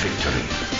victory.